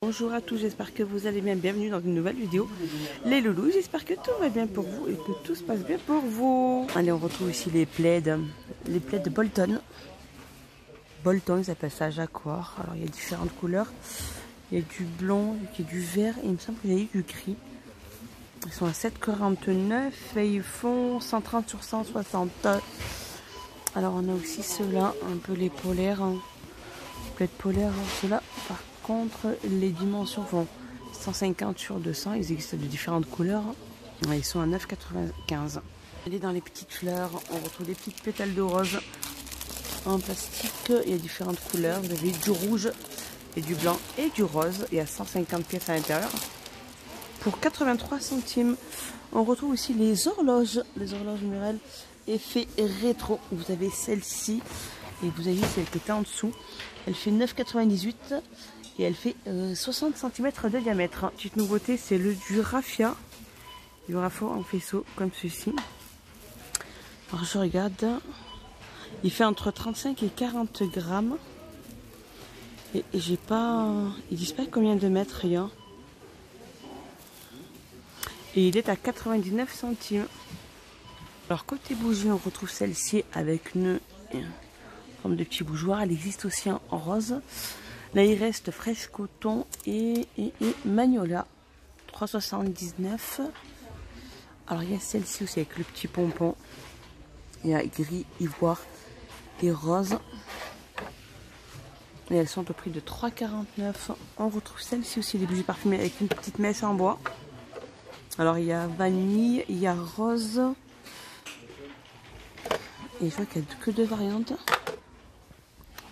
Bonjour à tous, j'espère que vous allez bien. Bienvenue dans une nouvelle vidéo. Les loulous, j'espère que tout va bien pour vous et que tout se passe bien pour vous. Allez, on retrouve ici les plaids, les plaids de Bolton. Bolton, ils appellent ça Jacquard. Alors, il y a différentes couleurs. Il y a du blond, il y a du vert et il me semble qu'il y a eu du gris. Ils sont à 7,49 et ils font 130 sur 160. Alors, on a aussi ceux-là, un peu les polaires. Hein. Plaids polaires, hein, ceux-là, les dimensions font 150 sur 200. Ils existent de différentes couleurs. Ils sont à 9,95. Allez dans les petites fleurs, on retrouve des petites pétales de rose en plastique. Il y a différentes couleurs. Vous avez du rouge et du blanc et du rose. Il y a 150 pièces à l'intérieur. Pour 83 centimes, on retrouve aussi les horloges. Les horloges murales effet rétro. Vous avez celle-ci et vous avez celle qui était en dessous. Elle fait 9,98 et elle fait 60 euh, cm de diamètre. Petite nouveauté, c'est le du raffia. En faisceau, comme ceci. Alors je regarde. Il fait entre 35 et 40 grammes. Et, j'ai pas... Ils disent pas combien de mètres il y a. Et il est à 99 centimes. Alors côté bougie, on retrouve celle-ci avec une forme de petit bougeoir. Elle existe aussi en rose. Là, il reste fraîche coton et, et, magnolia. 3,79. Alors, il y a celle-ci aussi avec le petit pompon. Il y a gris, ivoire et rose. Et elles sont au prix de 3,49. On retrouve celle-ci aussi, les bougies parfumées avec une petite mèche en bois. Alors, il y a vanille, il y a rose. Et je vois qu'il n'y a que deux variantes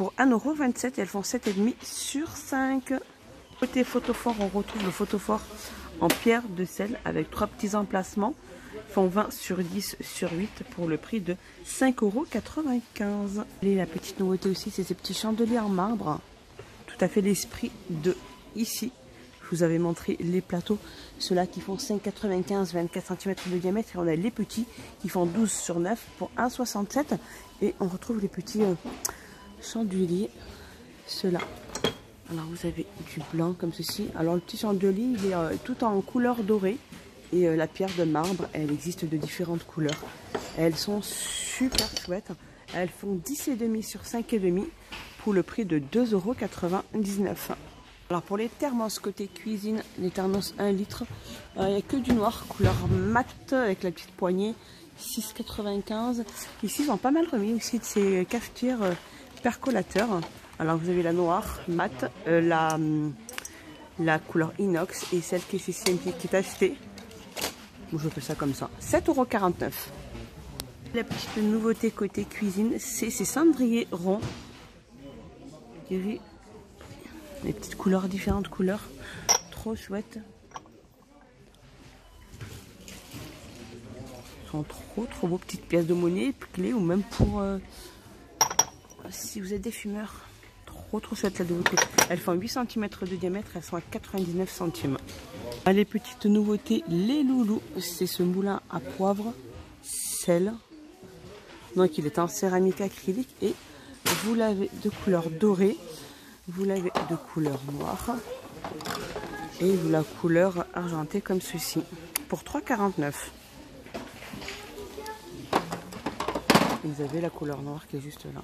pour 1,27€ elles font 7,5 sur 5. Côté photophore, on retrouve le photophore en pierre de sel avec trois petits emplacements. Ils font 20 sur 10 sur 8 pour le prix de 5,95€. Et la petite nouveauté aussi, c'est ces petits chandeliers en marbre. Tout à fait l'esprit de ici. Je vous avais montré les plateaux, ceux-là qui font 5,95, 24 cm de diamètre. Et on a les petits qui font 12 sur 9 pour 1,67. Et on retrouve les petits... Euh, chandelier, cela. Alors vous avez du blanc comme ceci. Alors le petit chandelier, il est euh, tout en couleur dorée. Et euh, la pierre de marbre, elle existe de différentes couleurs. Elles sont super chouettes. Elles font 10,5 sur 5,5 pour le prix de 2,99€. Alors pour les thermos côté cuisine, les thermos 1 litre, euh, il n'y a que du noir, couleur mat avec la petite poignée, 6,95. Ici ils ont pas mal remis aussi de ces cafetières percolateur. Alors vous avez la noire, mat, euh, la, hum, la couleur inox et celle qui est ici qui est achetée. je fais ça comme ça. 7,49€. La petite nouveauté côté cuisine, c'est ces cendriers ronds. Les petites couleurs, différentes couleurs. Trop chouettes. Ils sont trop trop beaux. Petites pièces de monnaie, clés ou même pour... Euh, si vous êtes des fumeurs, trop trop chouette la de côté. Elles font 8 cm de diamètre, elles sont à 99 centimes. Les petites nouveautés, les loulous, c'est ce moulin à poivre, sel. Donc il est en céramique acrylique et vous l'avez de couleur dorée, vous l'avez de couleur noire et la couleur argentée comme ceci pour 3,49. Vous avez la couleur noire qui est juste là.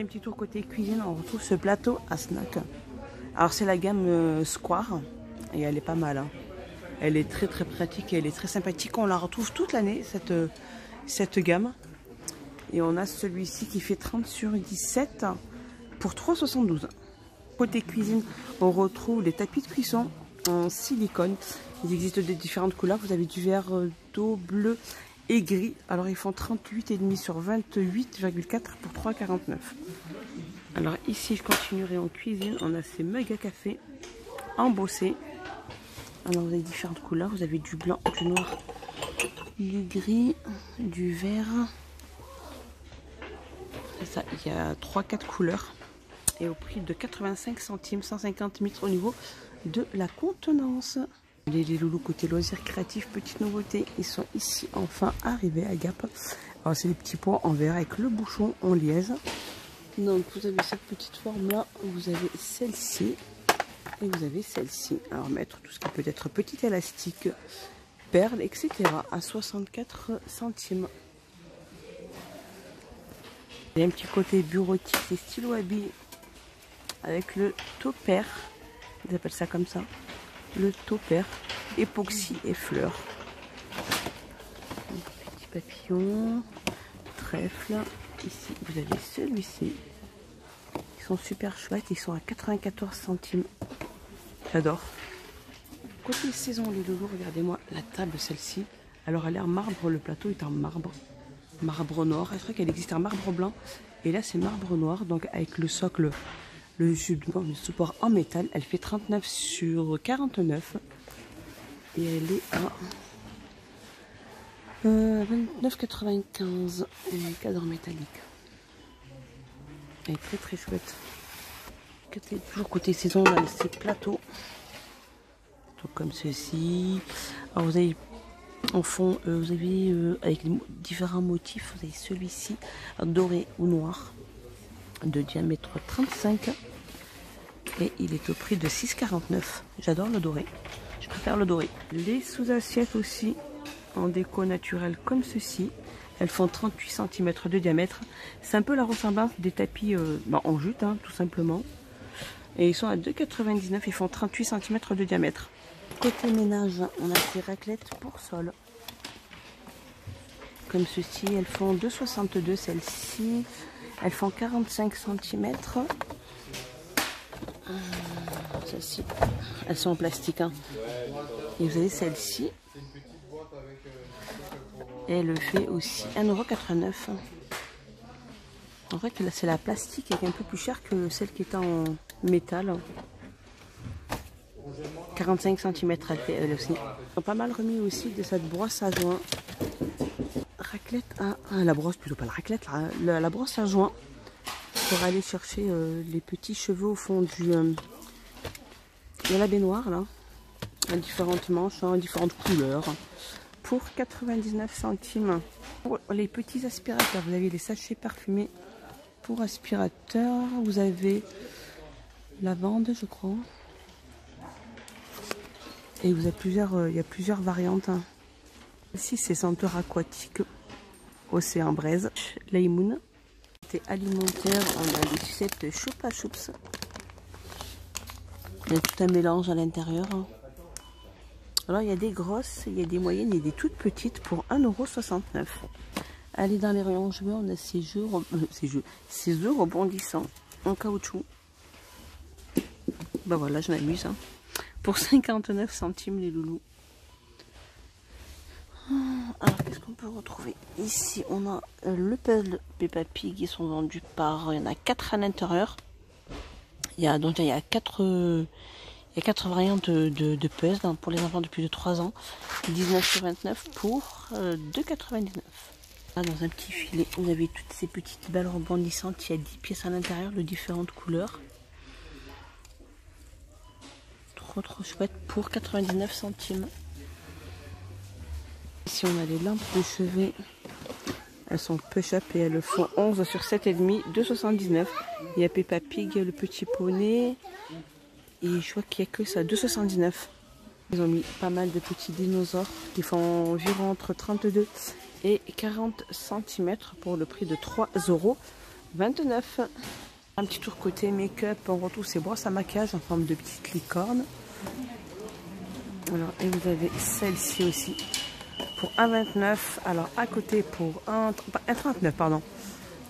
Un petit tour côté cuisine, on retrouve ce plateau à snack. Alors c'est la gamme euh, Square et elle est pas mal. Hein. Elle est très très pratique et elle est très sympathique. On la retrouve toute l'année cette, euh, gamme. Et on a celui-ci qui fait 30 sur 17 pour 3,72. Côté cuisine, on retrouve les tapis de cuisson en silicone. Ils existent de différentes couleurs. Vous avez du vert euh, d'eau, bleu et. Alors ils font 38,5 sur 28,4 pour 3,49. Alors ici je continuerai en cuisine. On a ces mugs à café embossés. Alors vous avez différentes couleurs. Vous avez du blanc, du noir, du gris, du vert. Ça, il y a 3-4 couleurs. Et au prix de 85 centimes, 150 mètres au niveau de la contenance. Les, loulous côté loisirs créatifs, petite nouveauté, ils sont ici enfin arrivés à Gap. Alors c'est les petits pois en verre avec le bouchon en liège. Donc vous avez cette petite forme là, vous avez celle-ci. Et vous avez celle-ci. Alors mettre tout ce qui peut être petit élastique, perles, etc. à 64 centimes. Il y a un petit côté bureautique, c'est stylo billes avec le topper. Ils appellent ça comme ça. Le topper, époxy et fleurs. Petit papillon, trèfle. Ici, vous avez celui-ci. Ils sont super chouettes. Ils sont à 94 centimes. J'adore. Côté saison, les loulous, regardez-moi la table, celle-ci. Alors, elle est en marbre. Le plateau est en marbre. Marbre noir. Je crois qu'elle existe en marbre blanc. Et là, c'est marbre noir. Donc, avec le socle, le, support en métal. Elle fait 39 sur 49. Et elle est à euh, 29,95 et cadre métallique. Elle est très très chouette. Toujours côté saison, on a ces plateaux. comme ceci. Alors vous avez en fond, euh, vous avez euh, avec différents motifs, vous avez celui-ci doré ou noir de diamètre 35 et il est au prix de 6,49. J'adore le doré. Je préfère le doré. Les sous-assiettes aussi en déco naturelle comme ceci. Elles font 38 cm de diamètre. C'est un peu la ressemblance des tapis euh, bah, en jute, hein, tout simplement. Et ils sont à 2,99. Ils font 38 cm de diamètre. Côté ménage, on a ces raclettes pour sol. Comme ceci, elles font 2,62 celles-ci. Elles font 45 cm. Celles-ci, elles sont en plastique. Hein. Et vous avez celle-ci, elle fait aussi 1,89€. En fait, c'est la plastique qui est un peu plus chère que celle qui est en métal. 45 cm elle fait elle aussi. Pas mal remis aussi de cette brosse à joint. Raclette à... Ah, la brosse plutôt, pas la raclette, la, brosse à joint. Pour aller chercher euh, les petits cheveux au fond du... Euh, de la baignoire là. Différentes manches, hein, différentes couleurs pour 99 centimes. Pour les petits aspirateurs, vous avez les sachets parfumés pour aspirateur. Vous avez lavande, je crois. Et vous avez plusieurs, euh, il y a plusieurs variantes. Ici, c'est senteur aquatique, océan braise, Laymoon. alimentaire, on a des sucettes choupa choups. Il y a tout un mélange à l'intérieur. Alors il y a des grosses, il y a des moyennes et des toutes petites pour 1,69€. Allez dans les rayons on a ces jeux, euh, ces ces œufs rebondissants en caoutchouc. Bah voilà, je m'amuse. Hein. Pour 59 centimes les loulous. Alors qu'est-ce qu'on peut retrouver Ici? On a euh, le puzzle Peppa Pig, ils sont vendus par, il y en a 4 à l'intérieur. Il y a donc il y a 4 il y a variantes de, de, hein, pour les enfants de plus de 3 ans. 19,29 pour 2,99. Euh, dans un petit filet, vous avez toutes ces petites balles rebondissantes. Il y a 10 pièces à l'intérieur de différentes couleurs. Trop trop chouette pour 99 centimes. Ici on a les lampes de chevet. Elles sont push-up et elles font 11 sur 7,5, 2,79. Il y a Peppa Pig, le petit poney, et je vois qu'il n'y a que ça, 2,79. Ils ont mis pas mal de petits dinosaures qui font environ entre 32 et 40 cm pour le prix de 3,29 euros. Un petit tour côté make-up, on retrouve ces brosses à maquillage en forme de petites licornes. Alors, et vous avez celle-ci aussi pour 1,29. Alors à côté pour 1,39 pardon.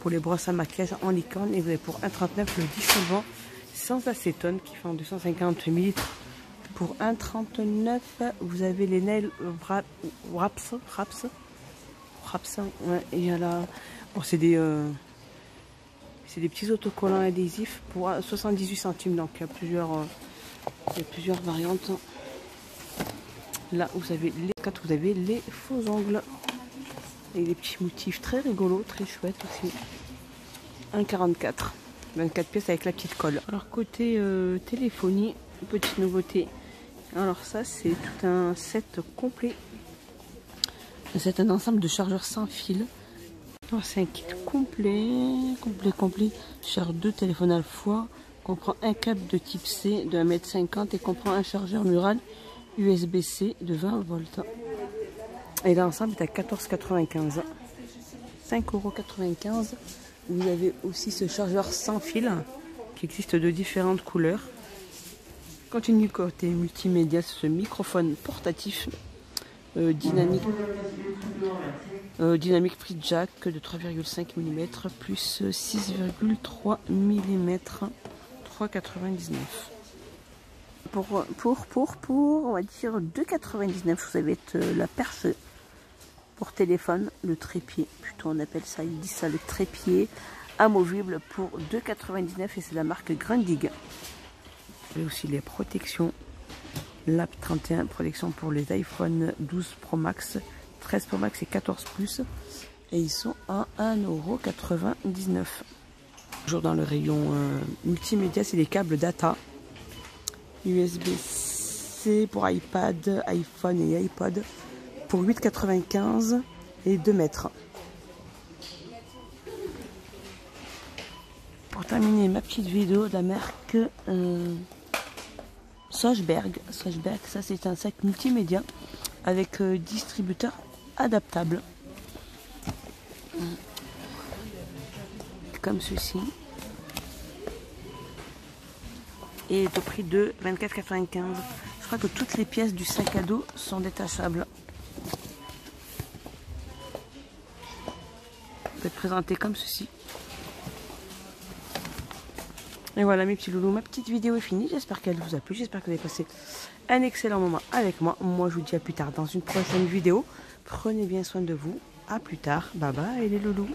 Pour les brosses à maquillage en licorne. Et vous avez pour 1,39 le dissolvant sans acétone qui font 250 ml pour 1,39 vous avez les nails wraps wraps wraps et il y a là bon, c'est des euh, c'est des petits autocollants adhésifs pour 78 centimes donc il euh, il y a plusieurs variantes là vous avez les quatre vous avez les faux ongles et des petits motifs très rigolos très chouettes aussi 1,44 24 pièces avec la petite colle. Alors côté euh, téléphonie, petite nouveauté. Alors ça c'est tout un set complet. C'est un ensemble de chargeurs sans fil. C'est un kit complet, complet, complet. Charge deux téléphones à la fois. comprend un câble de type C de 1m50 et comprend un chargeur mural USB-C de 20 volts. Et l'ensemble est à 14,95. 5,95€. Vous avez aussi ce chargeur sans fil qui existe de différentes couleurs. Continue côté multimédia, ce microphone portatif euh, dynamique, euh, dynamique prix jack de 3,5 mm plus 6,3 mm 3,99 pour, pour, pour, pour, on va dire 2,99 vous avez euh, la perce pour téléphone, le trépied, plutôt on appelle ça, il dit ça le trépied amovible pour 2,99 et c'est la marque Grundig. Et aussi les protections LAP 31, protection pour les iPhone 12 Pro Max, 13 Pro Max et 14 Plus. Et ils sont à 1,99€. Toujours dans le rayon euh, multimédia, c'est les câbles data. USB-C pour iPad, iPhone et iPod pour 8,95 et 2 mètres. Pour terminer ma petite vidéo de la marque euh, Sojberg. ça c'est un sac multimédia avec euh, distributeur adaptable. Comme ceci. Et au prix de 24,95. Je crois que toutes les pièces du sac à dos sont détachables. peut être présenté comme ceci. Et voilà mes petits loulous, ma petite vidéo est finie. J'espère qu'elle vous a plu. J'espère que vous avez passé un excellent moment avec moi. Moi je vous dis à plus tard dans une prochaine vidéo. Prenez bien soin de vous. À plus tard. Bye bye les loulous.